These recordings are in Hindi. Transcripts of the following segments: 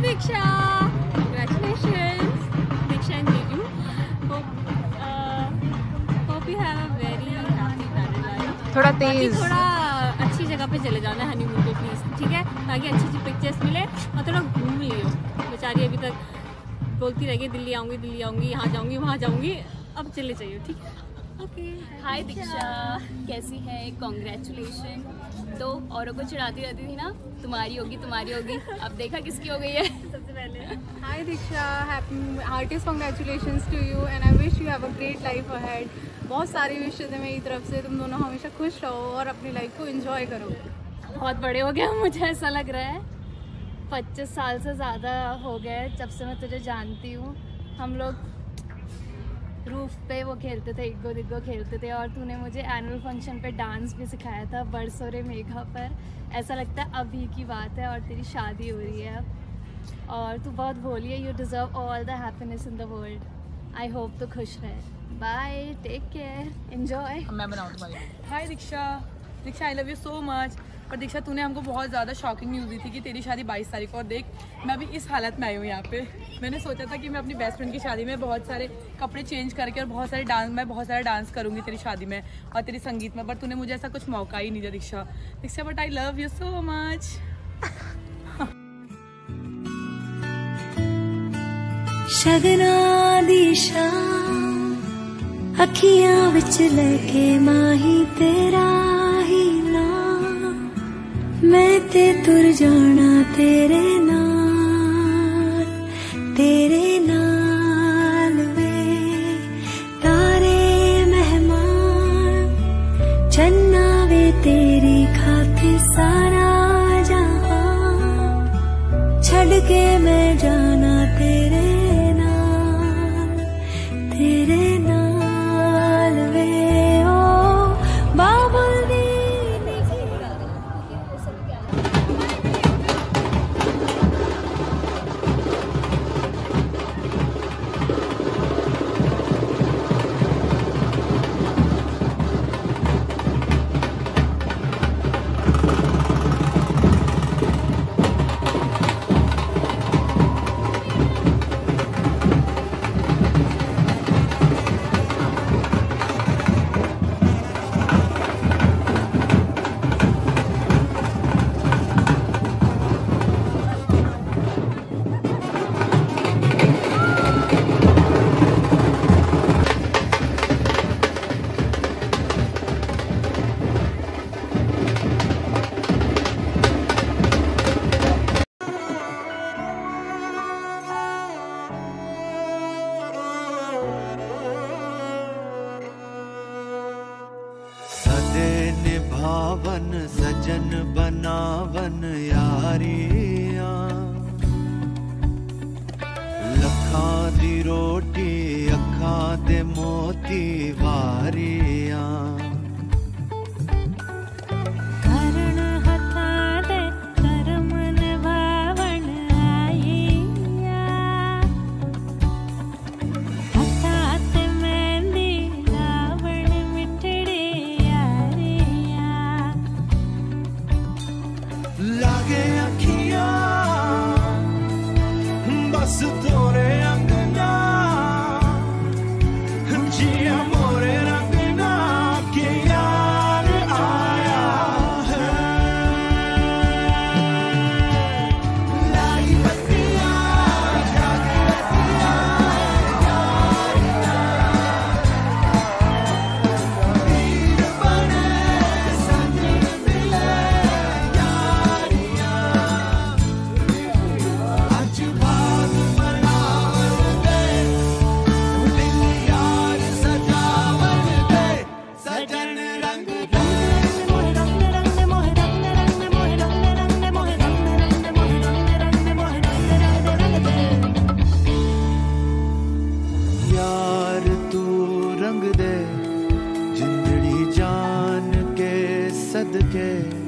Diksha! Congratulations, Diksha and Jeju. Hope, uh, hope you have a very happy married life. थोड़ा तेज थोड़ा अच्छी जगह पे चले जाना हनीमून पे प्लीज़ ठीक है ताकि अच्छी अच्छी पिक्चर्स मिले और थोड़ा घूम लियो बेचारी अभी तक बोलती रहेगी दिल्ली आऊँगी दिल्ली आऊँगी यहाँ जाऊँगी वहाँ जाऊँगी अब चले जाइए ठीक है हाय दीक्षा कैसी है? कॉन्ग्रेचुलेशन तो औरों को चिढ़ाती रहती थी ना तुम्हारी होगी तुम्हारी होगी. अब देखा किसकी हो गई है। सबसे पहले। Diksha, happy heartiest congratulations to you and I wish you have a great life ahead. बहुत सारी विशेष है मेरी तरफ़ से. तुम दोनों हमेशा खुश रहो और अपनी लाइफ को एंजॉय करो। बहुत बड़े हो गए मुझे ऐसा लग रहा है। पच्चीस साल से ज़्यादा हो गए जब से मैं तुझे जानती हूँ। हम लोग रूफ पे वो खेलते थे इग्गो दिग्गो खेलते थे और तूने मुझे एनुअल फ़ंक्शन पे डांस भी सिखाया था बरसोरे मेघा पर। ऐसा लगता है अभी की बात है और तेरी शादी हो रही है। अब और तू बहुत भोली है you deserve all the happiness in the world I hope तो खुश रहे। बाय टेक केयर इन्जॉय मैं बनाऊँ तुम्हारी। Hi Diksha. Diksha I love you so much पर दीक्षा, तूने हमको बहुत ज़्यादा शॉकिंग न्यूज़ दी थी कि तेरी शादी बाईस तारीख को और देख, मैं अभी इस हालत में आई हूँ यहाँ पे। मैंने सोचा था कि मैं अपनी बेस्ट फ्रेंड की शादी में बहुत सारे कपड़े चेंज करके और बहुत सारे डांस मैं बहुत सारा डांस करूँगी तेरी शादी में और तेरी संगीत में बट तूने मुझे ऐसा कुछ मौका ही नहीं दिया Diksha. Diksha but I love you so much शगना दिशा अखियाँ विच लेके माही तेरा ही मैं ते तुर जाना तेरे नाल तेरे नाल वे। तारे मेहमान, चन्ना वे तेरी खातिर सारा जहाँ। छड़ के मैं जाना साजन बनावन यारी। again.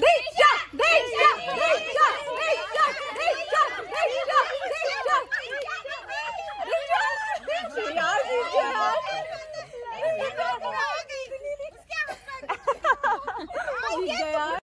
दीक्षा दीक्षा दीक्षा